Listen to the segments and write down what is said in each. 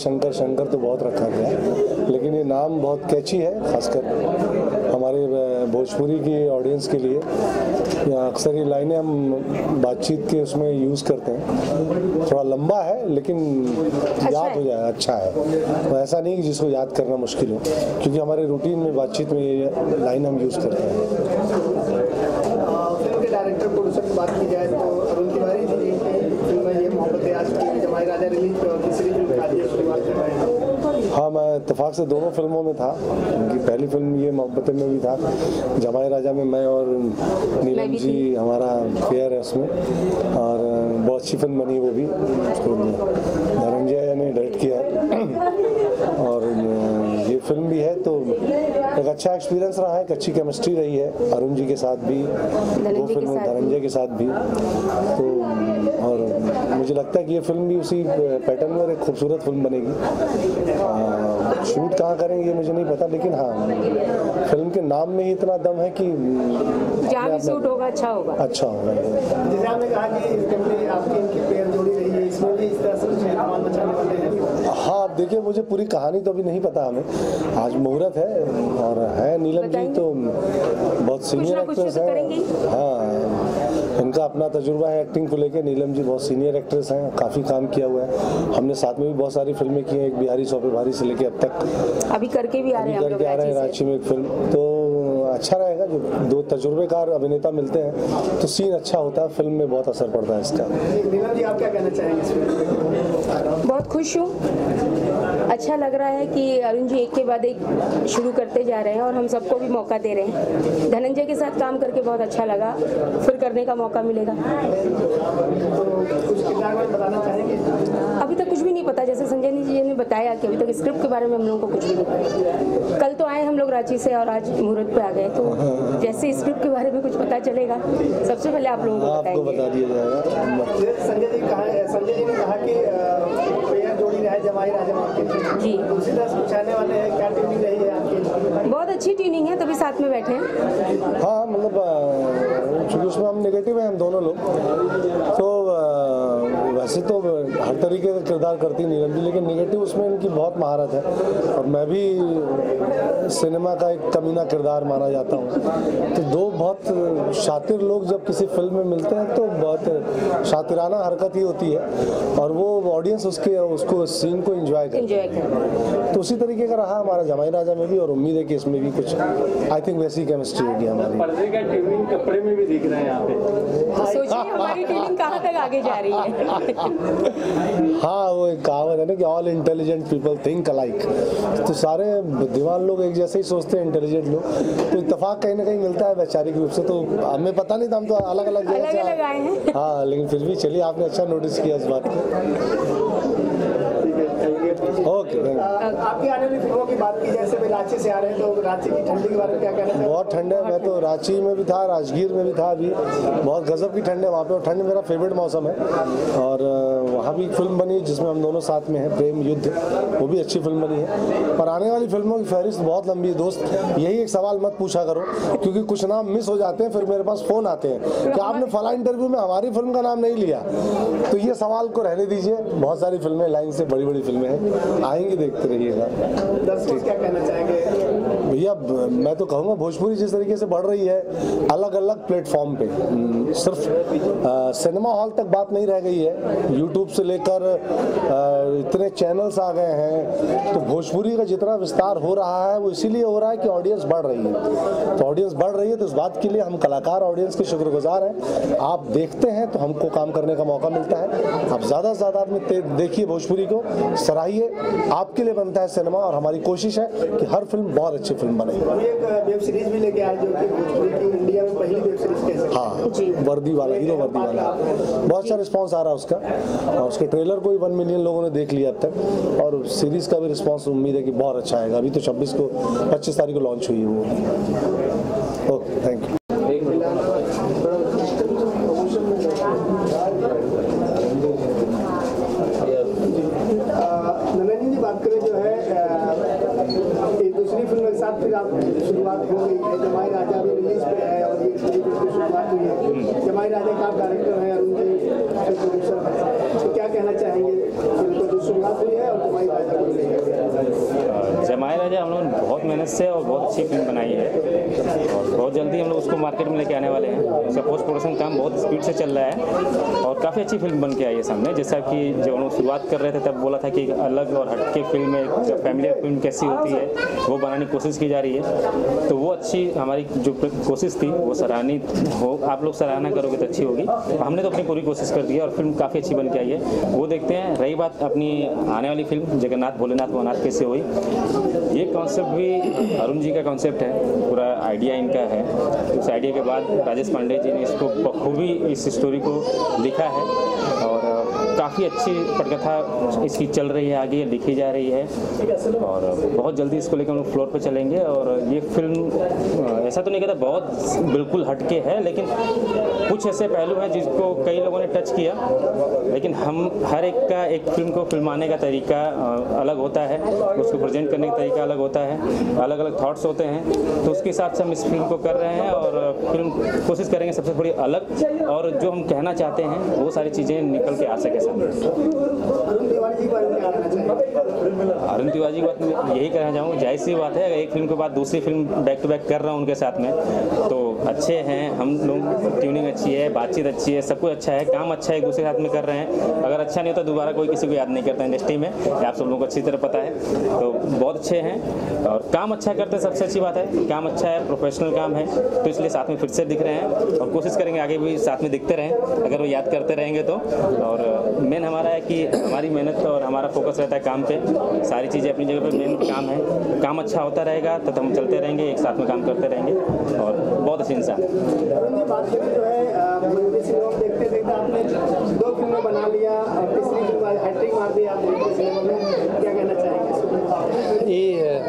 शंकर शंकर तो बहुत रखा गया लेकिन ये नाम बहुत कैची है खासकर हमारे भोजपुरी की ऑडियंस के लिए। या अक्सर ये लाइनें हम बातचीत के उसमें यूज़ करते हैं। थोड़ा लंबा है लेकिन अच्छा याद हो जाए अच्छा है। तो ऐसा नहीं कि जिसको याद करना मुश्किल हो क्योंकि हमारे रूटीन में बातचीत में ये लाइन हम यूज़ करते हैं। डायरेक्टर प्रोड्यूसर की बात की जाए तो अरुण तिवारी जी की फ़िल्म ये मोहब्बत आज की जमाई राजा रिलीज़ और तीसरी फ़िल्म का आज शुरुआत कर रहे हैं मैं इतफाक से दोनों फ़िल्मों में था। उनकी पहली फ़िल्म ये मोहब्बत में भी था जमाई राजा में मैं और नीलम जी हमारा फेयर है उसमें। और बहुत अच्छी फ़िल्म बनी वो भी धनंजय ने डायरेक्ट किया। और ये फ़िल्म भी है तो एक अच्छा एक्सपीरियंस रहा है एक अच्छी केमिस्ट्री रही है अरुण जी के साथ भी वो फ़िल्म धनंजय के साथ भी। तो और मुझे लगता है कि ये फ़िल्म भी उसी पैटर्न में और एक खूबसूरत फ़िल्म बनेगी। आ, शूट कहाँ करेंगे ये मुझे नहीं पता लेकिन हाँ फ़िल्म के नाम में ही इतना दम है कि जहाँ भी सूट होगा अच्छा होगा। अच्छा होगा। जैसे आपने कहा कि इस आपकी इनकी पेयर जोड़ी रही है इसमें भी इस तरह से कमाल मचाने वाले हैं? हाँ अब देखिए मुझे पूरी कहानी तो अभी नहीं पता हमें। आज मुहूर्त है और है नीलम जी तो बहुत सीनियर एक्ट्रेस तो हैं। हाँ। इनका अपना तजुर्बा है एक्टिंग को लेकर नीलम जी बहुत सीनियर एक्ट्रेस हैं काफ़ी काम किया हुआ है। हमने साथ में भी बहुत सारी फ़िल्में की हैं एक बिहारी सौ पे भारी से लेकर अब तक। अभी करके भी आ रहे हैं करके आ रहे हैं रांची में एक फ़िल्म तो अच्छा रहेगा जो दो तजुर्बेकार अभिनेता मिलते हैं तो सीन अच्छा होता है फ़िल्म में बहुत असर पड़ता है इसका। नीलम जी आप क्या कहना चाहेंगे इस फ़िल्म में से बहुत खुश हूँ। अच्छा लग रहा है कि अरुण जी एक के बाद एक शुरू करते जा रहे हैं और हम सबको भी मौका दे रहे हैं। धनंजय के साथ काम करके बहुत अच्छा लगा। फिर करने का मौका मिलेगा। तो कुछ किरदार में बताना चाहेंगे अभी तक कुछ भी नहीं पता। जैसे संजय जी ने बताया कि अभी तक स्क्रिप्ट के बारे में हम लोगों को कुछ भी नहीं पता। कल तो आए हम लोग रांची से और आज मुहूर्त पे आ गए। तो जैसे स्क्रिप्ट के बारे में कुछ पता चलेगा सबसे पहले आप लोगों को बताएँगे। बता दिया जाएगा। संजय जी कहा संजय जी ने कहा कि अ, एक पेयर जोड़ी रहे जमाई राजा मार्केट जी। वाले हैं क्या ट्यूनिंग रही है आपकी? बहुत अच्छी ट्यूनिंग है तभी साथ में बैठे हैं। हाँ मतलब चूँकि उसमें हम निगेटिव हैं हम दोनों लोग। तो वैसे तो हर तरीके का किरदार करती है नीलम जी लेकिन निगेटिव उसमें इनकी बहुत महारत है। और मैं भी सिनेमा का एक कमीना किरदार माना जाता हूँ। तो दो बहुत शातिर लोग जब किसी फ़िल्म में मिलते हैं तो बहुत शातिराना हरकत ही होती है। और वो ऑडियंस उसके उसको सीन को इंजॉय करती है। तो उसी तरीके का रहा हमारा जमाई राजा में भी और उम्मीद है कि इसमें भी कुछ आई थिंक वैसी केमिस्ट्री होगी हमारी। पर्दे का ट्यूनिंग कपड़े में भी दिख रहे हैं यहाँ पे। तो सोचिए हमारी ट्यूनिंग कहाँ तक आगे जा रही है? हाँ वो एक कहावत है ना कि all intelligent people think alike तो सारे बुद्धिमान लोग एक जैसे ही सोचते हैं इंटेलिजेंट लोग। तो इतफाक कहीं ना कहीं मिलता है वैचारिक रूप से। तो हमें पता नहीं था हम तो अलग अलग जगह से आए। हैं। हाँ लेकिन फिर भी चलिए आपने अच्छा नोटिस किया इस बात को। ओके आपकी आने वाली फ़िल्मों की बात की जैसे रांची से आ रहे हैं तो रांची की ठंडी के बारे में क्या कहना बहुत ठंड है मैं तो रांची में भी था राजगीर में भी था अभी। बहुत गजब की ठंड है वहाँ पे और ठंड मेरा फेवरेट मौसम है। और वहाँ भी एक फ़िल्म बनी जिसमें हम दोनों साथ में हैं प्रेम युद्ध वो भी अच्छी फ़िल्म बनी है। पर आने वाली फ़िल्मों की फहरिस्त बहुत लंबी है दोस्त यही एक सवाल मत पूछा करो क्योंकि कुछ नाम मिस हो जाते हैं फिर मेरे पास फ़ोन आते हैं। कि आपने फला इंटरव्यू में हमारी फ़िल्म का नाम नहीं लिया? तो ये सवाल को रहने दीजिए बहुत सारी फ़िल्में लाइन से बड़ी बड़ी फ़िल्में हैं। आएँगी देखते रहिएगा। क्या कहना चाहेंगे? भैया मैं तो कहूँगा भोजपुरी जिस तरीके से बढ़ रही है अलग अलग प्लेटफॉर्म पे हम्म, सिर्फ़ सिनेमा हॉल तक बात नहीं रह गई है। यूट्यूब से लेकर इतने चैनल्स आ गए हैं तो भोजपुरी का जितना विस्तार हो रहा है वो इसीलिए हो रहा है कि ऑडियंस बढ़ रही है। तो ऑडियंस बढ़ रही है तो इस बात के लिए हम कलाकार ऑडियंस के शुक्रगुजार हैं। आप देखते हैं तो हमको काम करने का मौका मिलता है। आप ज़्यादा से ज़्यादा ते- देखिए भोजपुरी को सराहिए आपके लिए बनता है सिनेमा और हमारी कोशिश है कि हर फ़िल्म बहुत अच्छी फ़िल्म बने। वेब सीरीज़ भी लेके आए जो कि इंडिया में पहली वेब सीरीज़ हैं। हाँ वर्दी वाला हीरो वर्दी वाला। बहुत अच्छा रिस्पॉन्स आ रहा है उसका। और उसके ट्रेलर को ही वन मिलियन लोगों ने देख लिया अब तक। और सीरीज़ का भी रिस्पॉन्स उम्मीद है कि बहुत अच्छा आएगा। अभी तो 26 को 25 तारीख को लॉन्च हुई है वो okay thank you Nandan ji बात करें जो है अ, एक दूसरी फ़िल्म के साथ फिर आप शुरुआत शुरुआत हो गई है जमाई राजा अभी रिलीज़ पे है और ये फ़िल्म की शुरुआत हुई है जमाई राजा का आप डायरेक्टर हैं अरुण जी के प्रोड्यूसर हैं तो क्या कहना चाहेंगे फ़िल्म को जो शुरुआत हुई है और जमाई राजा को लेकर जमाए राजा हम लोगों ने बहुत मेहनत से और बहुत अच्छी फ़िल्म बनाई है और बहुत जल्दी हम लोग उसको मार्केट में लेके आने वाले हैं। उसका पोस्ट प्रोडक्शन काम बहुत स्पीड से चल रहा है और काफ़ी अच्छी फ़िल्म बन के आई है सामने। जैसा कि जब हम लोग शुरुआत कर रहे थे, तब बोला था कि अलग और हटके फ़िल्म एक फैमिली फ़िल्म कैसी होती है, वो बनाने की कोशिश की जा रही है। तो वो अच्छी हमारी जो कोशिश थी, वो सराहनीय हो, आप लोग सराहना करोगे तो अच्छी होगी। हमने तो अपनी पूरी कोशिश कर दी है और फ़िल्म काफ़ी अच्छी बन के आई है। वो देखते हैं, रही बात अपनी आने वाली फ़िल्म जगन्नाथ, भोलेनाथ वनाथ कैसे हुई। ये कॉन्सेप्ट भी अरुण जी का कॉन्सेप्ट है, पूरा आइडिया इनका है। उस आइडिया के बाद राजेश पांडे जी ने इसको बखूबी इस स्टोरी को लिखा है। काफ़ी अच्छी पटकथा इसकी चल रही है, आगे लिखी जा रही है। और बहुत जल्दी इसको लेकर हम लोग फ्लोर पे चलेंगे। और ये फ़िल्म, ऐसा तो नहीं कहता बहुत बिल्कुल हटके है, लेकिन कुछ ऐसे पहलू हैं जिसको कई लोगों ने टच किया। लेकिन हम, हर एक का एक फ़िल्म को फिल्माने का तरीका अलग होता है। उसको प्रेजेंट करने का तरीका अलग होता है। अलग अलग थाट्स होते हैं। तो उसके हिसाब से हम इस फ़िल्म को कर रहे हैं। और फ़िल्म कोशिश करेंगे सबसे थोड़ी अलग, और जो हम कहना चाहते हैं, वो सारी चीज़ें निकल के आ सके सामने अरुण तिवारी के बात यही कहना चाहूँगा जैसी बात है, एक फ़िल्म के बाद दूसरी फ़िल्म बैक टू बैक कर रहा हूँ उनके साथ में तो अच्छे हैं, हम लोग ट्यूनिंग अच्छी है, बातचीत अच्छी है, सब कुछ अच्छा है, काम अच्छा है, एक दूसरे के साथ में कर रहे हैं। अगर अच्छा नहीं होता, दोबारा कोई किसी को याद नहीं करता इंडस्ट्री में आप सब लोगों को अच्छी तरह पता है। तो बहुत अच्छे हैं और काम अच्छा करते हैं, सबसे अच्छी बात है। काम अच्छा है प्रोफेशनल काम है तो इसलिए साथ में फिर से दिख रहे हैं और कोशिश करेंगे आगे भी साथ में दिखते रहें, अगर वो याद करते रहेंगे तो। और मेन हमारा है कि हमारी मेहनत और हमारा फोकस रहता है काम पे। सारी चीज़ें अपनी जगह पे मेन काम है। काम अच्छा होता रहेगा तो हम चलते रहेंगे, एक साथ में काम करते रहेंगे। और बहुत अच्छे इंसान। कहना चाहेंगे ये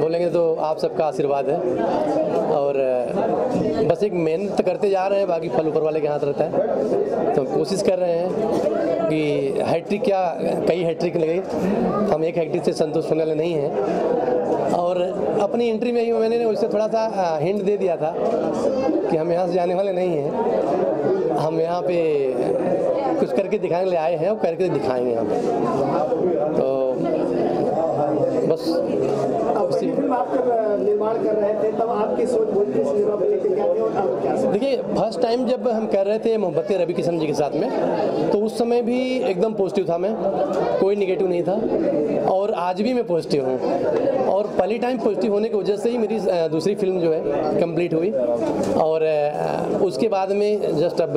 बोलेंगे तो आप सबका आशीर्वाद है। और बस एक मेहनत करते जा रहे हैं, बाकी फल ऊपर वाले के हाथ रहता है। तो कोशिश कर रहे हैं कि हैट्रिक क्या, कई हैट्रिक लगे हम एक हैट्रिक से संतुष्ट होने वाले नहीं हैं। और अपनी एंट्री में ही मैंने उससे थोड़ा सा हिंट दे दिया था कि हम यहाँ से जाने वाले नहीं हैं। हम यहाँ पे कुछ करके दिखाने ले आए हैं और करके दिखाएँगे हम तो बस निर्माण कर रहे थे, तब आपकी सोच भोजपुरी सिनेमा लेकर क्या थी और अब क्या? देखिए, फ़र्स्ट टाइम जब हम कर रहे थे मोहब्बत रवि किशन जी के साथ में तो उस समय भी एकदम पॉजिटिव था मैं। कोई निगेटिव नहीं था। और आज भी मैं पॉजिटिव हूँ। और पहली टाइम पॉजिटिव होने की वजह से ही मेरी दूसरी फ़िल्म जो है कंप्लीट हुई। और उसके बाद में जस्ट अब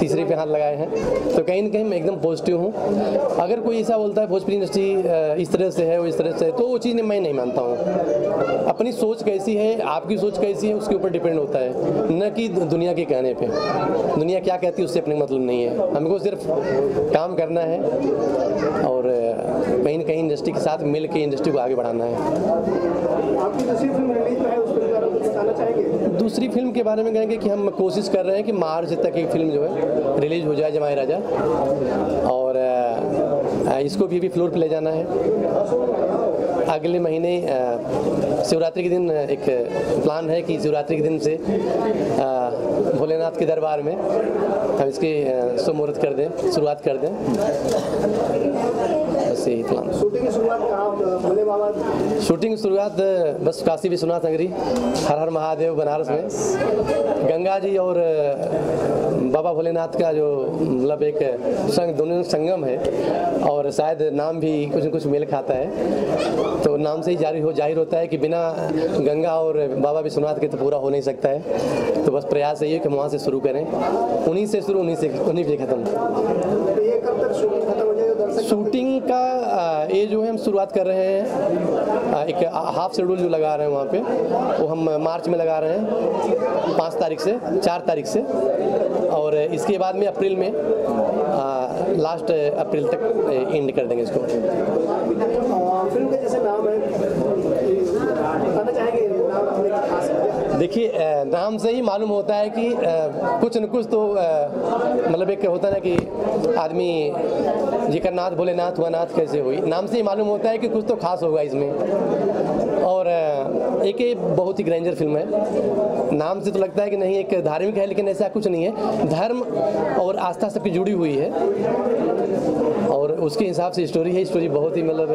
तीसरे पे हाथ लगाए हैं। तो कहीं ना कहीं मैं एकदम पॉजिटिव हूँ। अगर कोई ऐसा बोलता है, भोजपुरी इंडस्ट्री इस तरह से है, वो इस तरह से है तो वो चीज़ मैं नहीं मानता हूँ। अपनी सोच कैसी है आपकी सोच कैसी है उसके ऊपर डिपेंड होता है। न कि दुनिया के कहने पे। दुनिया क्या कहती है उससे अपने मतलब नहीं है। हमको सिर्फ़ काम करना है और कहीं ना कहीं इंडस्ट्री के साथ मिल के इंडस्ट्री को आगे बढ़ाना है। दूसरी फ़िल्म के बारे में कुछ बताना चाहेंगे? दूसरी फ़िल्म के बारे में कहेंगे कि हम कोशिश कर रहे हैं कि मार्च तक एक फ़िल्म जो है रिलीज़ हो जाए जमाई राजा। और इसको भी अभी फ्लोर पे ले जाना है। अगले महीने शिवरात्रि के दिन एक प्लान है कि शिवरात्रि के दिन से भोलेनाथ के दरबार में हम इसकी शुभ मुहूर्त कर दें, शुरुआत कर दें। बस यही प्लान शूटिंग की शुरुआत कहाँ भोले बाबा? शूटिंग की शुरुआत बस काशी विश्वनाथ नगरी हर हर महादेव बनारस में। गंगा जी और बाबा भोलेनाथ का जो मतलब एक संग दोनों संगम है और शायद नाम भी कुछ न कुछ मेल खाता है। तो नाम से ही जारी हो ज़ाहिर होता है कि बिना गंगा और बाबा विश्वनाथ के तो पूरा हो नहीं सकता है। तो बस प्रयास यही है कि हम वहाँ से शुरू करें। उन्हीं से शुरू उन्हीं से उन्हीं से ख़त्म तो ये कब तक शूटिंग खत्म हो जाएगी दर्शक शूटिंग का आ, ये जो है हम शुरुआत कर रहे हैं। एक हाफ़ शेड्यूल जो लगा रहे हैं वहाँ पे, वो हम मार्च में लगा रहे हैं, पाँच तारीख से, चार तारीख से। और इसके बाद में अप्रैल में लास्ट अप्रैल तक एंड कर देंगे इसको। फ़िल्म का जैसे नाम है बताना चाहेंगे नाम अपने खास वजह? देखिए नाम से ही मालूम होता है कि कुछ न कुछ तो मतलब एक होता ना कि आदमी जिकर नाथ भोलेनाथ हुआ नाथ कैसे हुई। नाम से ही मालूम होता है कि कुछ तो खास होगा इसमें। और एक ये बहुत ही ग्रेंजर फ़िल्म है। नाम से तो लगता है कि नहीं, एक धार्मिक है, लेकिन ऐसा कुछ नहीं है। धर्म और आस्था सबकी जुड़ी हुई है। और उसके हिसाब से स्टोरी है। स्टोरी बहुत ही मतलब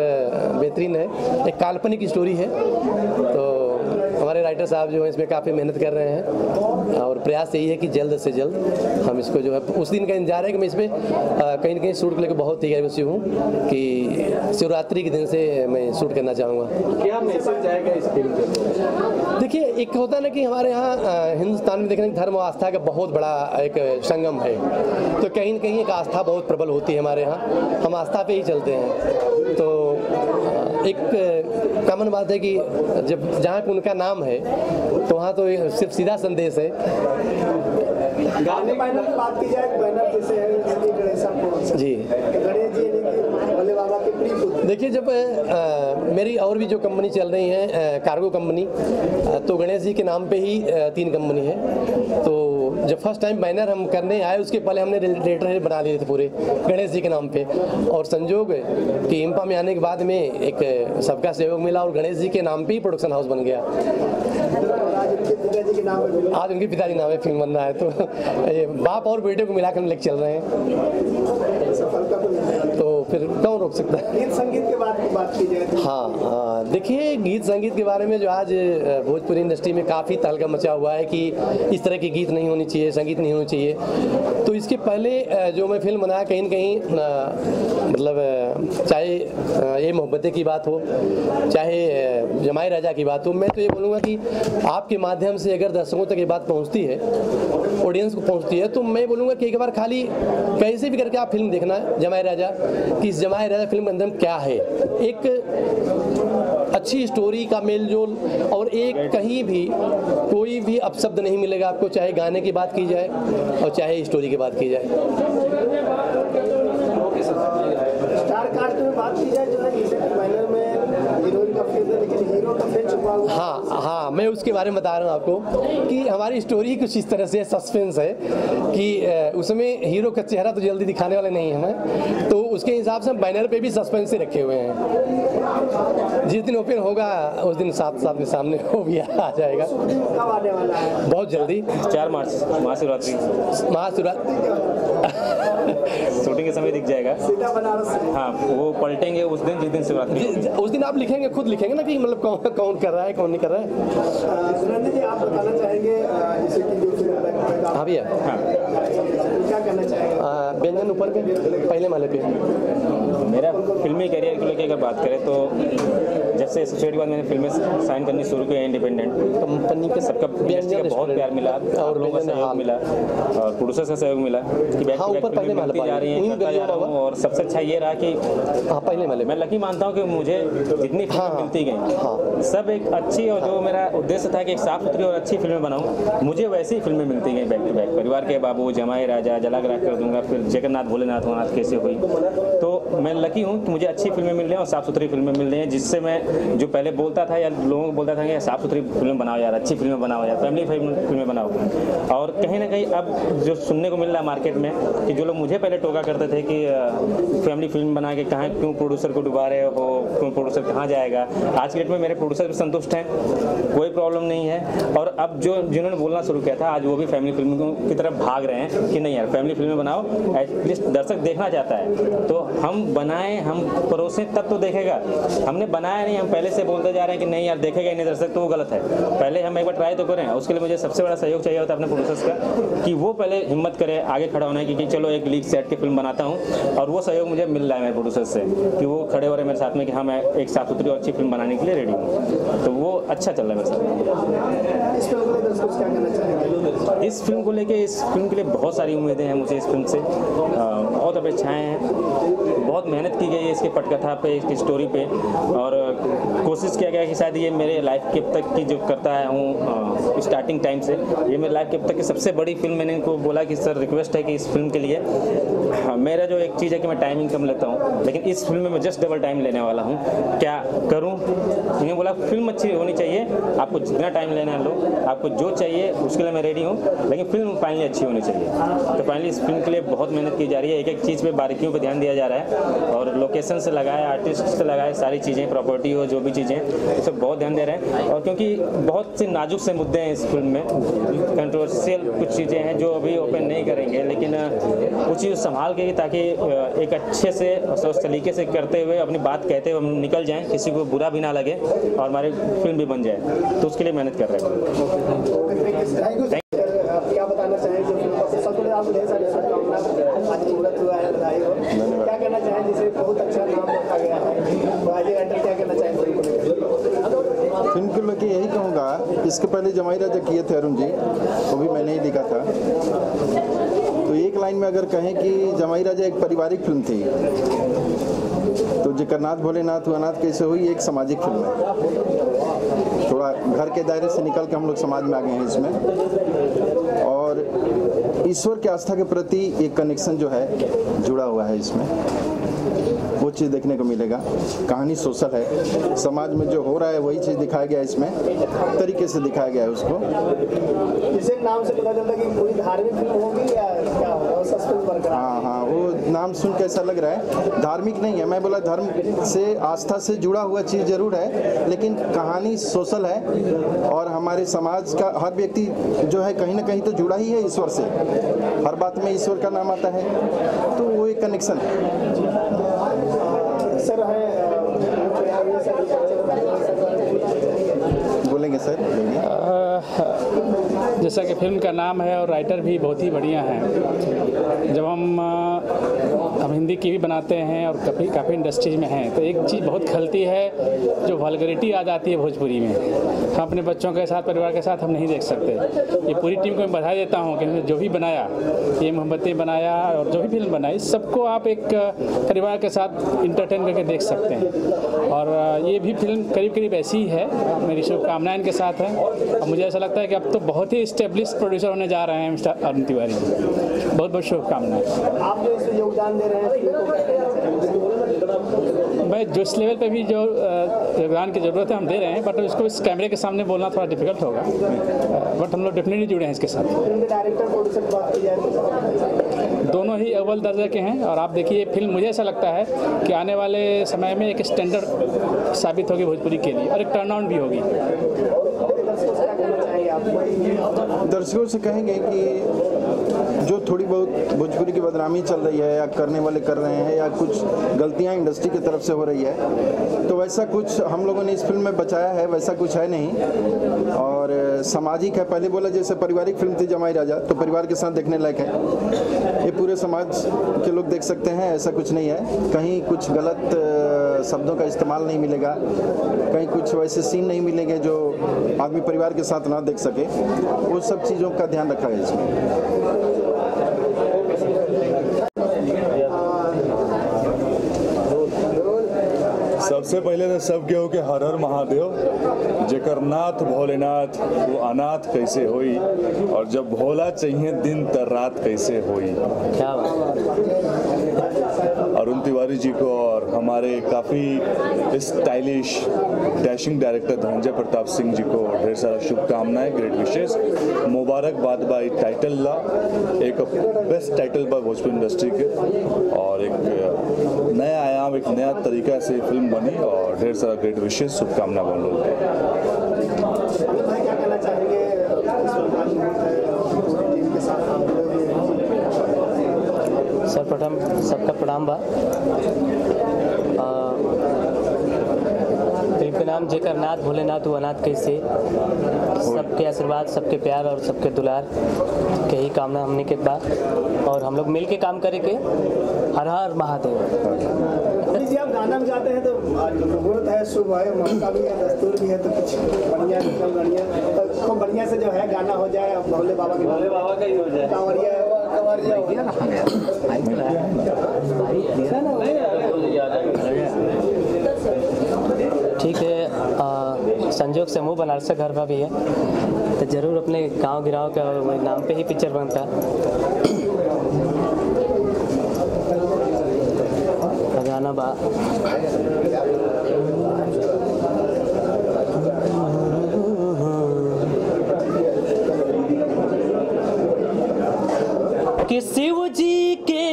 बेहतरीन है। एक काल्पनिक स्टोरी है। तो हमारे राइटर साहब जो हैं इसमें काफ़ी मेहनत कर रहे हैं और प्रयास यही है कि जल्द से जल्द हम इसको जो है उस दिन का इंतज़ार है कि मैं इसमें कहीं ना कहीं शूट को लेकर बहुत तैयारी से हूँ कि शिवरात्रि के दिन से मैं शूट करना चाहूँगा। क्या मैसेज आएगा इस फ़िल्म के देखिए एक होता है ना कि हमारे यहाँ हिंदुस्तान में देखने धर्म और आस्था का बहुत बड़ा एक संगम है। तो कहीं न कहीं एक आस्था बहुत प्रबल होती है हमारे यहाँ। हम आस्था पे ही चलते हैं। तो एक कॉमन बात है कि जब जहाँ उनका नाम है तो वहाँ तो सिर्फ़ सीधा संदेश है। गाने बैनर की बात की जाए बैनर जैसे है श्री जी। गणेश जी भोले बाबा के प्रिय देखिए जब अ, मेरी और भी जो कंपनी चल रही है अ, कार्गो कंपनी तो गणेश जी के नाम पे ही अ, तीन कंपनी है। तो जब फ़र्स्ट टाइम बैनर हम करने आए, उसके पहले हमने लेटर बना लिए थे पूरे, गणेश जी के नाम पे। और संजोग कि इम्पा में आने के बाद में एक, सबका सहयोग मिला और गणेश जी के नाम पे ही प्रोडक्शन हाउस बन गया। आज उनके पिताजी नाम पर फ़िल्म बन रहा है तो बाप और बेटे को मिलाकर हम लेके चल रहे हैं। तो फिर कौन रोक सकता है? गीत संगीत के बाद की बात की जाए तो। हाँ हाँ, देखिए गीत संगीत के बारे में जो आज भोजपुरी इंडस्ट्री में काफ़ी तहलका मचा हुआ है कि इस तरह की गीत नहीं होनी चाहिए संगीत नहीं होनी चाहिए। तो इसके पहले जो मैं फ़िल्म बनाया कहीं न कहीं मतलब चाहे ये मोहब्बतें की बात हो चाहे जमाई राजा की बात हो मैं तो ये बोलूँगा कि आपके माध्यम से अगर दर्शकों तक ये बात पहुँचती है ऑडियंस को पहुँचती है तो मैं बोलूँगा कि एक बार खाली कैसे भी करके आप फ़िल्म देखना जमाई राजा कि जमाए राजा फ़िल्म अंदर क्या है? एक अच्छी स्टोरी का मेल जोल और एक कहीं भी कोई भी अपशब्द नहीं मिलेगा आपको, चाहे गाने की बात की जाए और चाहे स्टोरी की बात की जाए स्टार कास्ट में बात की जाए जो है जैसे कि बैनर में हीरोइन का फेस है लेकिन हीरो का फेस छुपा हुआ है। हाँ मैं उसके बारे में बता रहा हूँ आपको कि हमारी स्टोरी कुछ इस तरह से सस्पेंस है कि उसमें हीरो का चेहरा तो जल्दी दिखाने वाले नहीं हैं हमें तो उसके हिसाब से हम बैनर पे भी सस्पेंस से रखे हुए हैं। जिस दिन ओपन होगा उस दिन साथ साथ में सामने वो भी आ जाएगा। है? बहुत जल्दी। चार मार्च महाशिवरात्रि। महाशिवरात्रि। दिख जाएगा। सीधा बनारस से। हाँ वो पलटेंगे उस दिन जिस दिन शिवरात्रि। उस दिन आप लिखेंगे खुद लिखेंगे ना कि मतलब कौन कौन कर रहा है कौन नहीं कर रहा है? आप बताना चाहेंगे हाँ भैया। हाँ क्या कहना व्यंजन ऊपर पे पहले माले पे। मेरा फिल्मी करियर को लेकर अगर बात करें तो जब से एसोसिएट के बाद मैंने फ़िल्में साइन करनी शुरू की इंडिपेंडेंट कंपनी के सबका बहुत प्यार मिला और लोगों का सहयोग मिला और प्रोड्यूसर का सहयोग मिला कि बैक हाँ, टू बैक फ़िल्में मिलती जा रही हैं जा रहा हूँ और सबसे अच्छा ये रहा कि हाँ पहले माले। मैं लकी मानता हूँ कि मुझे जितनी फ़िल्में हाँ, हाँ, मिलती गई हाँ। सब एक अच्छी और जो मेरा उद्देश्य था कि एक साफ़ सुथरी और अच्छी फ़िल्में बनाऊँ मुझे वैसी फ़िल्में मिलती गई बैक टू बैक परिवार के बाबू जमाई राजा जलाग राग कर दूँगा फिर जगन्नाथ, भोलेनाथ वनाथ कैसे हुई? तो मैं लकी हूँ कि मुझे अच्छी फ़िल्में मिल रही हैं और साफ़ सुथरी फ़िल्में मिल रही हैं, जिससे मैं जो पहले बोलता था या लोगों को बोलता था कि साफ़ सुथरी फ़िल्में बनाओ यार, अच्छी फ़िल्में बनाओ यार फैमिली फ़िल्में बनाओ। और कहीं ना कहीं अब जो सुनने को मिल रहा है मार्केट में, कि जो लोग मुझे पहले टोका करते थे कि फैमिली फ़िल्म बना के कहाँ, क्यों प्रोड्यूसर को डुबा रहे हो, क्यों प्रोड्यूसर कहाँ जाएगा? आज के डेट में मेरे प्रोड्यूसर भी संतुष्ट हैं, कोई प्रॉब्लम नहीं है। और अब जो जिन्होंने बोलना शुरू किया था, आज वो भी फैमिली फ़िल्म की तरफ़ भाग रहे हैं, कि नहीं यार फैमिली फ़िल्में बनाओ दर्शक देखना चाहता है। तो हम बनाएँ हम परोसें तब तो देखेगा। हमने बनाया नहीं हम पहले से बोलते जा रहे हैं कि नहीं यार देखेगा ही नहीं दर्शक तो वो गलत है। पहले हम एक बार ट्राई तो करें। उसके लिए मुझे सबसे बड़ा सहयोग चाहिए होता है अपने प्रोड्यूसर्स का कि वो पहले हिम्मत करे आगे खड़ा होने की कि चलो एक लीग सेट की फ़िल्म बनाता हूँ। और वो सहयोग मुझे मिल रहा है मेरे प्रोड्यूसर से कि वो खड़े हो रहे मेरे साथ में कि हाँ मैं एक साफ़ सुथरी और अच्छी फ़िल्म बनाने के लिए रेडी हूँ। तो वो अच्छा चल रहा है मेरे साथ इस फ़िल्म को लेके इस फ़िल्म के लिए बहुत सारी उम्मीदें हैं मुझे इस film it. Um, all the best time बहुत मेहनत की गई है इसके पटकथा पे इसकी स्टोरी पे। और कोशिश किया गया कि शायद ये मेरे लाइफ के अब तक की जो करता है हूँ स्टार्टिंग टाइम से ये मेरे लाइफ के अब तक की सबसे बड़ी फ़िल्म मैंने इनको बोला कि सर रिक्वेस्ट है कि इस फ़िल्म के लिए हाँ, मेरा जो एक चीज़ है कि मैं टाइमिंग कम लेता हूँ लेकिन इस फ़िल्म में मैं जस्ट डबल टाइम लेने वाला हूँ। क्या करूँ? इन्हें बोला फ़िल्म अच्छी होनी चाहिए आपको जितना टाइम लेना है लो आपको जो चाहिए उसके लिए मैं रेडी हूँ लेकिन फ़िल्म फाइनली अच्छी होनी चाहिए। तो फाइनली इस फ़िल्म के लिए बहुत मेहनत की जा रही है एक एक चीज़ पे बारीकियों पर ध्यान दिया जा रहा है। और लोकेशन से लगाए आर्टिस्ट से लगाए सारी चीज़ें प्रॉपर्टी हो जो भी चीज़ें सब बहुत ध्यान दे रहे हैं। और क्योंकि बहुत से नाजुक से मुद्दे हैं इस फ़िल्म में कंट्रोवर्शियल कुछ चीज़ें हैं जो अभी ओपन नहीं करेंगे लेकिन कुछ चीज़ संभाल के ताकि एक अच्छे से और उस तरीके से करते हुए अपनी बात कहते हुए हम निकल जाएँ किसी को बुरा भी ना लगे और हमारी फ़िल्म भी बन जाए। तो उसके लिए मेहनत कर रहे हैं आप क्या बताना चाहेंगे फ़िल्म को सबसे पहले आप ढेर सारी शुभकामनाएँ आज मुहूर्त हुआ है बधाई हो क्या कहना चाहें जिसे बहुत अच्छा नाम रखा गया है बाजी राइटर क्या कहना चाहें फ़िल्म को लेकर फ़िल्म को लेके यही कहूँगा इसके पहले जमाई राजा किए थे अरुण जी, वो भी मैंने ही लिखा था। तो एक लाइन में अगर कहें कि जमाई राजा एक पारिवारिक फ़िल्म थी तो जगन्नाथ भोलेनाथ अनाथ कैसे हुई? एक सामाजिक फ़िल्म है। थोड़ा घर के दायरे से निकल के हम लोग समाज में आ गए हैं इसमें। और ईश्वर की आस्था के प्रति एक कनेक्शन जो है, जुड़ा हुआ है इसमें। वो चीज़ देखने को मिलेगा। कहानी सोशल है। समाज में जो हो रहा है वही चीज़ दिखाया गया है इसमें। तरीके से दिखाया गया है उसको। इसे नाम से पता चलता कि कोई धार्मिक फ़िल्म होगी या क्या होगा? हाँ हाँ वो नाम सुन के ऐसा लग रहा है। धार्मिक नहीं है। मैं बोला धर्म से आस्था से जुड़ा हुआ चीज़ ज़रूर है लेकिन कहानी सोशल है और हमारे समाज का हर व्यक्ति जो है कहीं ना कहीं तो जुड़ा ही है ईश्वर से। हर बात में ईश्वर का नाम आता है। तो वो एक कनेक्शन है सर है अ, ये सब बोलेंगे सर बोलिए जैसा कि फ़िल्म का नाम है और राइटर भी बहुत ही बढ़िया हैं। जब हम हिंदी की भी बनाते हैं और काफ़ी काफ़ी इंडस्ट्रीज़ में हैं। तो एक चीज़ बहुत खलती है, जो वल्गरिटी आ जाती है भोजपुरी में। हम अपने बच्चों के साथ, परिवार के साथ हम नहीं देख सकते। ये पूरी टीम को मैं बधाई देता हूँ कि जो भी बनाया, ये मोहब्बतें बनाया और जो भी फ़िल्म बनाई, सबको आप एक, परिवार के साथ इंटरटेन करके देख सकते हैं। और, ये भी फ़िल्म करीब करीब ऐसी ही है, मेरी शुभकामनाएँ इनके साथ हैं। और मुझे ऐसा लगता है कि अब तो बहुत ही इस्टेब्लिश प्रोड्यूसर होने जा रहे हैं अरुण तिवारी बहुत बहुत शुभकामनाएँ। आप जो इसमें योगदान दे रहे मैं जिस लेवल पे भी जो योगदान की ज़रूरत है, हम दे रहे हैं बट उसको इस कैमरे के सामने बोलना थोड़ा डिफ़िकल्ट होगा। बट हम लोग डेफिनेटली जुड़े हैं इसके साथ। दोनों ही अव्वल दर्जे के हैं, और आप देखिए फ़िल्म मुझे ऐसा लगता है कि आने वाले समय में एक स्टैंडर्ड साबित होगी भोजपुरी के लिए, और एक टर्न ऑन भी होगी। दर्शकों से कहेंगे कि जो थोड़ी बहुत भोजपुरी की बदनामी चल रही है, या करने वाले कर रहे हैं, या कुछ गलतियाँ इंडस्ट्री की तरफ़ से हो रही है तो वैसा कुछ हम लोगों ने इस फ़िल्म में बचाया है, वैसा कुछ है नहीं। और सामाजिक है, पहले बोला जैसे पारिवारिक फ़िल्म थी जमाई राजा तो परिवार के साथ देखने लायक है। ये पूरे समाज के लोग देख सकते हैं, ऐसा कुछ नहीं है। कहीं कुछ गलत शब्दों का इस्तेमाल नहीं मिलेगा। कहीं कुछ वैसे सीन नहीं मिलेंगे जो आदमी परिवार के साथ ना देख सके। वो सब चीज़ों का ध्यान रखा है इसमें। सबसे पहले तो सब केहू के हर हर महादेव जेकर नाथ भोलेनाथ वो अनाथ कैसे होई? और जब भोला चाहिए दिन तर रात कैसे होई? क्या अरुण तिवारी जी को हमारे काफ़ी stylish dashing director Dhananjay Pratap Singh ji को ढेर सारा शुभकामनाएँ ग्रेट विशेष मुबारकबाद बाई टाइटल ला। एक बेस्ट टाइटल बा भोजपुरी इंडस्ट्री के। और एक नया आयाम, एक नया तरीका से फ़िल्म बनी और ढेर सारा ग्रेट विशेष शुभकामना बन लोग भाई क्या कहना चाहेंगे इस फ़िल्म का मुहूर्त है टीम के साथ आप लोग सर्वप्रथम सबका प्रणाम बा अ, फ़िल्म के नाम जेकर नाथ भोलेनाथ वो अनाथ कैसे सबके आशीर्वाद सबके प्यार और सबके दुलार के ही कामना हमने के बाद और हम लोग मिल के काम करेंगे। हर हर महादेव। जी आप गाना हैं तो मुहूर्त है शुभ है मौका भी है दस्तूर भी है तो कुछ बढ़िया निकल बढ़िया तो बढ़िया से जो है गाना हो जाए भोले बाबा के भोले बाबा का ही हो जाए। कांवरिया कांवरिया हो गया। ठीक है। संजोग से मुँह बनारस से घर में भी है। तो ज़रूर अपने गाँव गिराव के नाम पे ही पिक्चर बनता गाना बा। कि शिव जी के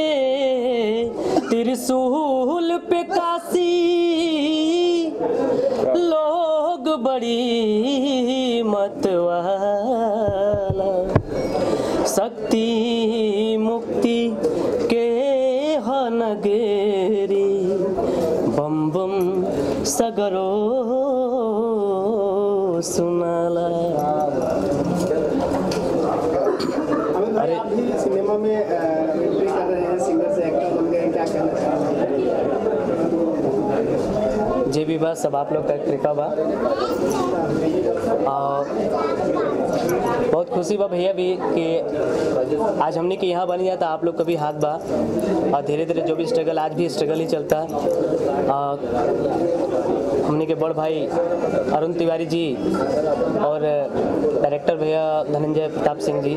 त्रिशूल पे काशी बढी मतवाला शक्ति मुक्ति के हनगेरी बम बम सगरो सु बा सब आप लोग का कृपा बा और बहुत खुशी बा भैया भी कि आज हमने के यहाँ बन गया था, आप लोग का भी हाथ बा। और धीरे धीरे जो भी स्ट्रगल आज भी स्ट्रगल ही चलता। है हमने के बड़ भाई अरुण तिवारी जी और डायरेक्टर भैया धनंजय प्रताप सिंह जी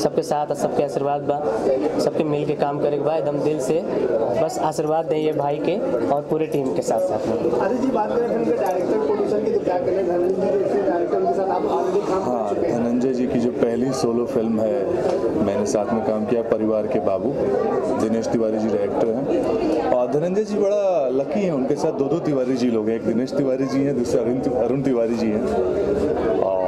सबके साथ और सबके आशीर्वाद बा। सबके मिल के काम करे बा एकदम दिल से। बस आशीर्वाद दें ये भाई के और पूरे टीम के साथ साथ। में जी बात करें डायरेक्टर प्रोड्यूसर की तो क्या करें? धनंजय जी जैसे डायरेक्टर के साथ आप ऑलरेडी काम कर हाँ धनंजय जी की जो पहली सोलो फ़िल्म है मैंने साथ में काम किया परिवार के बाबू। दिनेश तिवारी जी डायरेक्टर हैं। और धनंजय जी बड़ा लकी हैं उनके साथ दो दो तिवारी जी लोग हैं। एक दिनेश तिवारी जी हैं दूसरे अरुण तिवारी जी हैं। और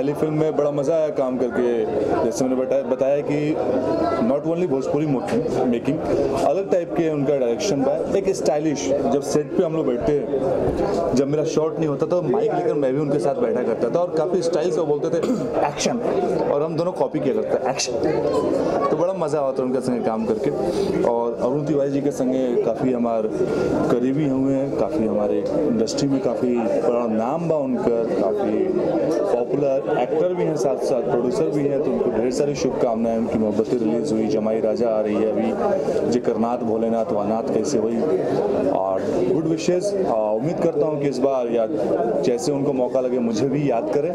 पहली फ़िल्म में बड़ा मज़ा आया काम करके। जैसे मैंने बताया बताया कि नॉट ओनली भोजपुरी मेकिंग अलग टाइप के उनका डायरेक्शन बा एक स्टाइलिश जब सेट पे हम लोग बैठते हैं, जब मेरा शॉट नहीं होता तो माइक लेकर मैं भी उनके साथ बैठा करता था और काफ़ी स्टाइल से बोलते थे एक्शन और हम दोनों कॉपी किया करते एक्शन तो बड़ा मज़ा आता है उनके संगे काम करके, और अरुण तिवारी जी के संगे काफ़ी हमारे करीबी हुए हैं, काफ़ी हमारे इंडस्ट्री में काफ़ी बड़ा नाम बा उनका, काफ़ी पॉपुलर एक्टर भी हैं साथ साथ प्रोड्यूसर भी हैं तो उनको ढेर सारी शुभकामनाएँ, उनकी मोहब्बतें रिलीज़ हुई, जमाई राजा आ रही है अभी, जिकरनाथ भोलेनाथ वानाथ कैसे हुई, और गुड विशेज उम्मीद करता हूँ कि इस बार या जैसे उनको मौका लगे, मुझे भी याद करें।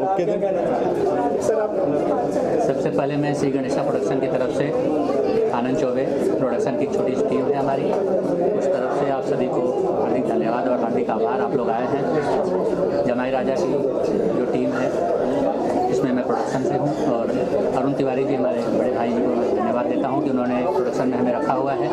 ओके सबसे पहले मैं श्री गणेशा प्रोडक्शन की तरफ़ से आनंद चौबे प्रोडक्शन की छोटी टीम है हमारी। उस तरफ़ से आप सभी को हार्दिक धन्यवाद और हार्दिक आभार। आप लोग आए हैं जमाई राजा की जो टीम है, इसमें मैं प्रोडक्शन से हूँ और अरुण तिवारी जी हमारे बड़े भाई को मैं धन्यवाद देता हूँ कि उन्होंने प्रोडक्शन में हमें रखा हुआ है।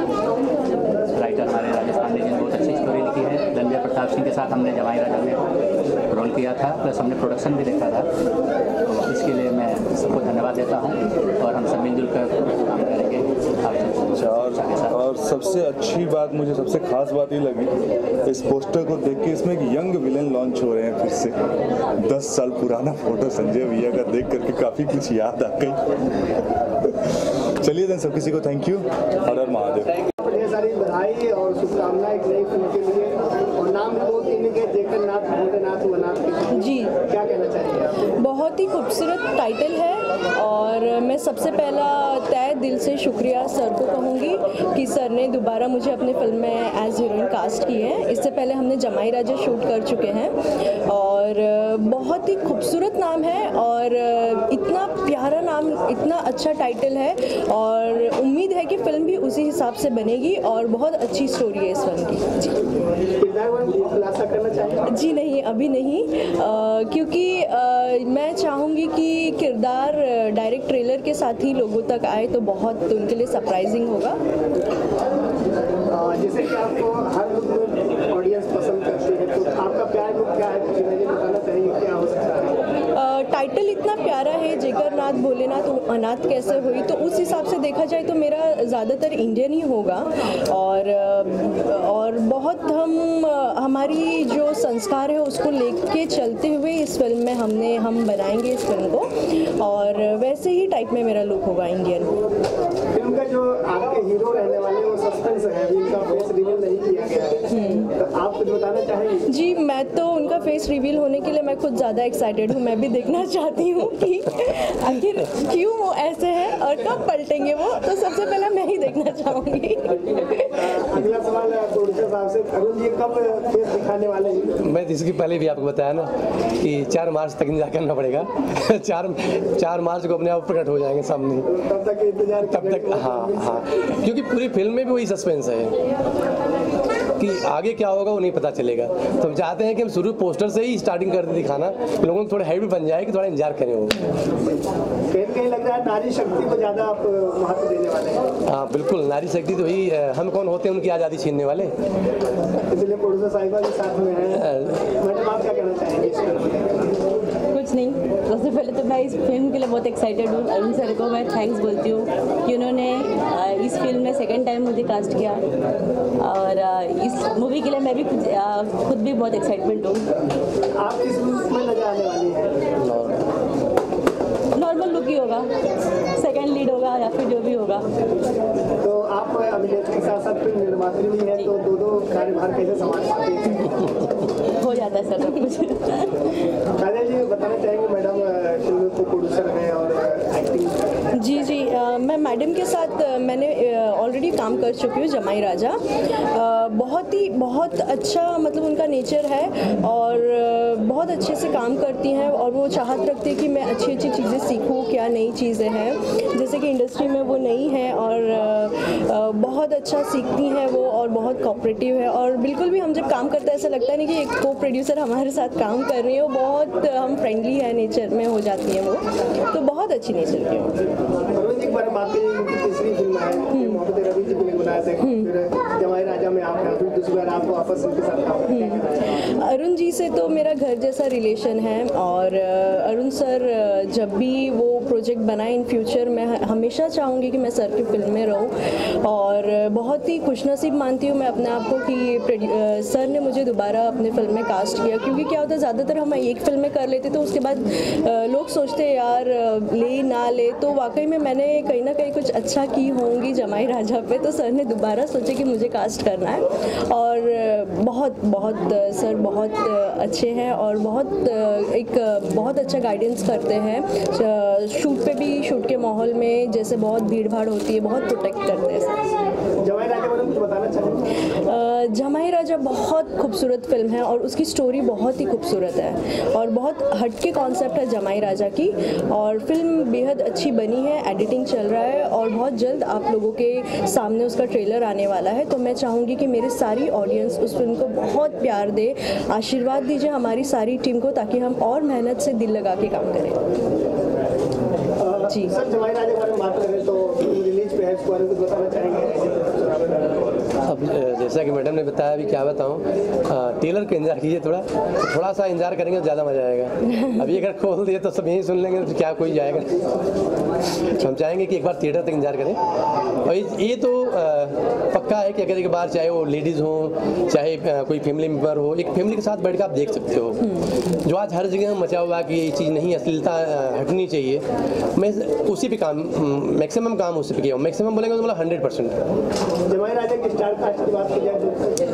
राइटर हमारे राजेश पांडे जी ने बहुत अच्छी स्टोरी लिखी है। धनंजय प्रताप सिंह के साथ हमने जमाई राजा में रोल किया था प्लस हमने प्रोडक्शन भी देखा था। तो इसके लिए मैं सबको धन्यवाद देता हूँ और हम सब मिलजुल कर सब और और सबसे अच्छी बात मुझे सबसे खास बात ये लगी इस पोस्टर को देख के इसमें एक यंग विलेन लॉन्च हो रहे हैं फिर से। दस साल पुराना फ़ोटो संजय भैया का देख करके काफ़ी कुछ याद आ गई। चलिए देन सब किसी को थैंक यू हर हर महादेव। सारी बधाई और शुभकामनाएँ एक नई फ़िल्म के लिए। और नाम भी बहुत यूनिक है जेकर नाथ भोलेनाथ वनाथ जी। क्या कहना आप? बहुत ही खूबसूरत टाइटल है और मैं सबसे पहला तय दिल से शुक्रिया सर को कहूँगी कि सर ने दोबारा मुझे अपनी फ़िल्म में एज हीरोइन कास्ट की है। इससे पहले हमने जमाई राजा शूट कर चुके हैं और बहुत ही खूबसूरत नाम है और इतना प्यारा नाम, इतना अच्छा टाइटल है और उम्मीद है कि फ़िल्म भी उसी हिसाब से बनेगी और बहुत अच्छी स्टोरी है इस फ़िल्म की। जी जी नहीं अभी नहीं। अ, क्योंकि अ, मैं चाहूँगी कि किरदार डायरेक्ट ट्रेलर के साथ ही लोगों तक आए तो बहुत उनके लिए सरप्राइजिंग होगा। जैसे कि आपको हर में ऑडियंस पसंद करती है तो आपका प्यार क्या है? बताना चाहेंगे क्या है अ, टाइटल इतना प्यारा है जेकरनाथ भोलेनाथ अनाथ कैसे हुई? तो उस हिसाब से देखा जाए तो मेरा ज़्यादातर इंडियन ही होगा। और और बहुत हम, हमारी जो संस्कार है उसको लेके चलते हुए इस फ़िल्म में हमने, हम बनाएँगे इस फ़िल्म को। और वैसे ही टाइप में मेरा लुक होगा इंडियन फ़िल्म का जो आपके हीरो रहने वाले सस्पेंस है अभी उनका फेस रिवील नहीं किया गया है। तो आप कुछ बताना चाहेंगे? जी मैं तो उनका फेस रिवील होने के लिए मैं खुद ज़्यादा एक्साइटेड हूँ। मैं भी देखना चाहती हूँ कि आखिर क्यों वो ऐसे हैं और कब पलटेंगे वो। तो सबसे पहले मैं ही देखना चाहूँगी। अगला सवाल है प्रोड्यूसर साहब से अरुण जी कब फेस दिखाने वाले हैं? मैं तो इसकी पहले भी आपको बताया ना कि चार मार्च तक इंतज़ार करना पड़ेगा। चार चार मार्च को अपने आप प्रकट हो जाएँगे सामने। तब तक इंतज़ार तब तक हाँ हाँ। क्योंकि पूरी फ़िल्म में भी वही सस्पेंस है? कि आगे क्या होगा वो नहीं पता चलेगा। तो हम चाहते हैं कि हम शुरू पोस्टर से ही स्टार्टिंग कर दें दिखाना। लोगों को थोड़ा हैबिट बन जाए कि थोड़ा इंतज़ार करें वो। कहीं कहीं लग रहा है नारी शक्ति को ज़्यादा आप महत्व देने वाले हैं। हाँ बिल्कुल नारी शक्ति तो ही हम कौन होते हैं उनकी आज़ादी छीनने वाले? इसलिए प्रोड्यूसर साहिबा के साथ में है। मैडम आप क्या कहना चाहेंगे? कुछ नहीं। सबसे पहले तो मैं इस फ़िल्म के लिए बहुत एक्साइटेड हूँ। अरुण सर को मैं थैंक्स बोलती हूँ कि उन्होंने इस फ़िल्म में सेकंड टाइम मुझे कास्ट किया। और इस मूवी के लिए मैं भी खुद भी बहुत एक्साइटमेंट हूँ। आप किस रूप में नज़र आने वाली हैं? नॉर्मल लुक ही होगा। सेकेंड लीड होगा या फिर जो भी होगा। तो आप अभिनेत्री के साथ साथ फ़िल्म निर्मात्री भी हैं तो दो दो कार्यभार कैसे संभाल पाते हो? जाता है सर सब कुछ। बताना चाहेंगे मैडम को प्रोड्यूसर हैं और एक्टिंग जी जी आ, मैं मैडम के साथ मैंने काम कर चुकी हूँ, जमाई राजा। बहुत ही, बहुत अच्छा मतलब उनका नेचर है और बहुत अच्छे से काम करती हैं और वो चाहत रखती है कि मैं अच्छी अच्छी चीज़ें सीखूँ, क्या नई चीज़ें हैं। जैसे कि इंडस्ट्री में वो नई है और बहुत अच्छा सीखती हैं वो और बहुत कॉपरेटिव है और बिल्कुल भी हम जब काम करते हैं, ऐसा लगता है नहीं कि एक को प्रोड्यूसर हमारे साथ काम कर रही है, वो बहुत हम फ्रेंडली है नेचर में हो जाती हैं वो। तो बहुत अच्छी नेचर की उनकी तीसरी फ़िल्म है मोहम्मद रवि जी को लेकर बनाया था फिर जवाई राजा में आप हैं फिर दूसरी बार आप वापस उनके साथ अरुण जी से तो मेरा घर जैसा रिलेशन है और अरुण सर जब भी वो प्रोजेक्ट बनाए इन फ्यूचर मैं हमेशा चाहूँगी कि मैं सर की फ़िल्म में रहूँ। और बहुत ही खुशनसीब मानती हूँ मैं अपने आप को कि सर ने मुझे दोबारा अपने फ़िल्म में कास्ट किया। क्योंकि क्या होता है, ज़्यादातर हम एक फ़िल्म में कर लेते तो उसके बाद लोग सोचते यार ले ना ले। तो वाकई में मैंने कहीं ना कहीं कुछ अच्छा की होंगी जमाई राजा पे तो सर ने दोबारा सोचे कि मुझे कास्ट करना है। और बहुत बहुत सर बहुत अच्छे हैं और बहुत एक बहुत अच्छा गाइडेंस करते हैं। शूट पे भी शूट के माहौल में जैसे बहुत भीड़ भाड़ होती है, बहुत प्रोटेक्ट करते हैं। सर जमाई राजा बहुत खूबसूरत फ़िल्म है और उसकी स्टोरी बहुत ही खूबसूरत है। और बहुत हटके कॉन्सेप्ट है जमाई राजा की और फ़िल्म बेहद अच्छी बनी है एडिटिंग चल रहा है और बहुत जल्द आप लोगों के सामने उसका ट्रेलर आने वाला है। तो मैं चाहूँगी कि मेरी सारी ऑडियंस उस फ़िल्म को बहुत प्यार दे, आशीर्वाद दीजिए हमारी सारी टीम को ताकि हम और मेहनत से दिल लगा के काम करें। जी। सर जवाई राजा बारे में बात करें तो रिलीज़ पे है बताना चाहेंगे? अब जैसा कि मैडम ने बताया अभी क्या बताऊँ टेलर को इंतज़ार कीजिए थोड़ा तो थोड़ा सा इंतज़ार करेंगे तो ज़्यादा मज़ा आएगा। अभी अगर खोल दिए तो सब यहीं सुन लेंगे तो क्या कोई जाएगा। हम चाहेंगे कि एक बार थिएटर तक इंतज़ार करें। और ये तो पक्का है कि अगर एक बार चाहे वो लेडीज़ हो चाहे कोई फैमिली मेंबर हो एक फैमिली के साथ बैठ कर आप देख सकते हो। जो आज हर जगह मचा हुआ कि ये चीज़ नहीं अश्लीलता हटनी चाहिए मैं उसी पे काम मैक्सिमम काम उसी पे किया हूँ। मैक्सिमम बोलेंगे तो मतलब हंड्रेड परसेंट तो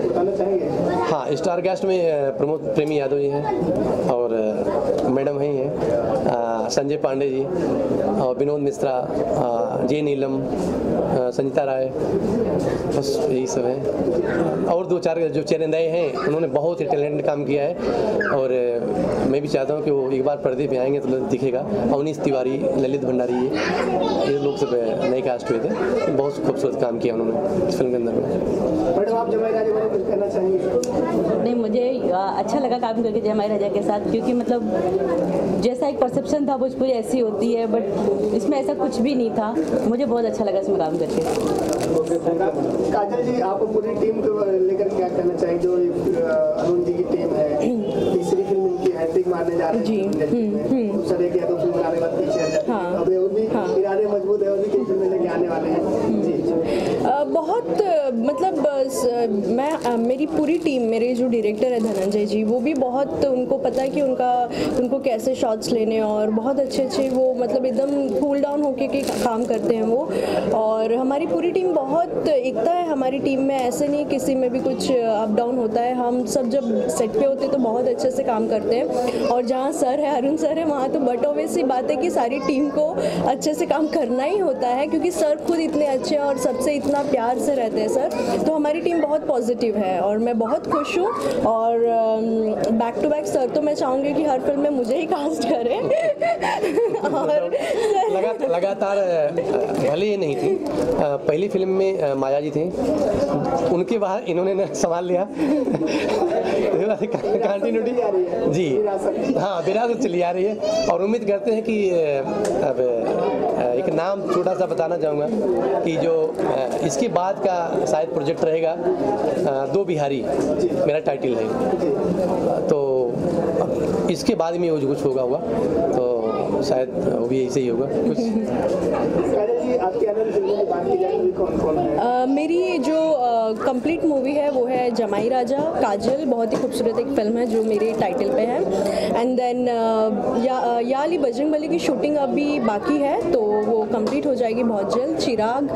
बताना चाहेंगे? हाँ स्टार कास्ट में प्रमोद प्रेमी यादव जी हैं और मैडम हैं हैं संजय पांडे जी और विनोद मिश्रा जे नीलम संजीता राय बस यही सब है। और दो चार जो चेहरे नए हैं उन्होंने बहुत ही टैलेंटेड काम किया है और मैं भी चाहता हूँ कि वो एक बार पर्दे पे आएँगे तो दिखेगा। अवनीश तिवारी ललित भंडारी ये ये लोग सब नए कास्ट हुए थे। बहुत खूबसूरत काम किया उन्होंने इस फ़िल्म के अंदर में। नहीं मुझे अच्छा लगा काम करके जयमाई राजा के साथ क्योंकि मतलब जैसा एक परसेप्शन था भोजपुरी ऐसी होती है बट इसमें ऐसा कुछ भी नहीं था। मुझे बहुत अच्छा लगा इसमें काम करके। काजल जी आप पूरी टीम को लेकर क्या कहना चाहेंगे जो अरुण जी की टीम है तीसरी फ़िल्म इनकी हैट्रिक मारने जा रही है जी। सर एक या दो फ़िल्म बाद पीछे है। अब ये और भी इरादे मज़बूत है और भी कई फ़िल्में लेके आने वाले हैं जी अ, बहुत अ, अ, स- मैं अ, मेरी पूरी टीम मेरे जो डायरेक्टर है धनंजय जी वो भी बहुत उनको पता है कि उनका उनको कैसे शॉट्स लेने और बहुत अच्छे अच्छे वो मतलब एकदम कूल डाउन होके के काम करते हैं वो। और हमारी पूरी टीम बहुत एकता है, हमारी टीम में ऐसे नहीं किसी में भी कुछ अप डाउन होता है। हम सब जब सेट पे होते हैं तो बहुत अच्छे से काम करते हैं। और जहाँ सर है, अरुण सर है, वहाँ तो बट ऑब्वियसली बात है कि सारी टीम को अच्छे से काम करना ही होता है, क्योंकि सर खुद इतने अच्छे हैं और सबसे इतना प्यार से रहते हैं सर। तो हमारी टीम बहुत पॉजिटिव है और मैं बहुत खुश हूँ। और बैक टू बैक सर तो मैं चाहूँगी कि हर फ़िल्म में मुझे ही कास्ट करें। और लगा, लगातार भले ये नहीं थी। पहली फ़िल्म में माया जी थी। उनके बाद इन्होंने न संभाल लिया। कंटिन्यूटी जी। हाँ विरासत चली आ रही है। और उम्मीद करते हैं कि अब एक नाम छोटा सा बताना चाहूँगा कि जो इसके बाद का शायद प्रोजेक्ट रहेगा दो बिहारी मेरा टाइटल है। तो इसके बाद में कुछ होगा हुआ तो शायद वो भी ऐसे ही होगा। कुछ जी आपकी की बात की जाए कौन कौन है? मेरी जो कंप्लीट मूवी है वो है जमाई राजा काजल। बहुत ही खूबसूरत एक फ़िल्म है जो मेरे टाइटल पे है। एंड देन या या अली बजरंग बली की शूटिंग अभी बाकी है तो वो कंप्लीट हो जाएगी बहुत जल्द चिराग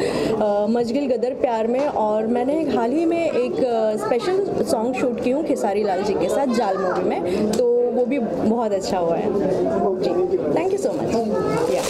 मजगिल गदर प्यार में। और मैंने हाल ही में एक स्पेशल सॉन्ग शूट की हूँ खेसारी लाल जी के साथ जाल मूवी में। तो वो भी बहुत अच्छा हुआ है। जी। थैंक यू सो मच या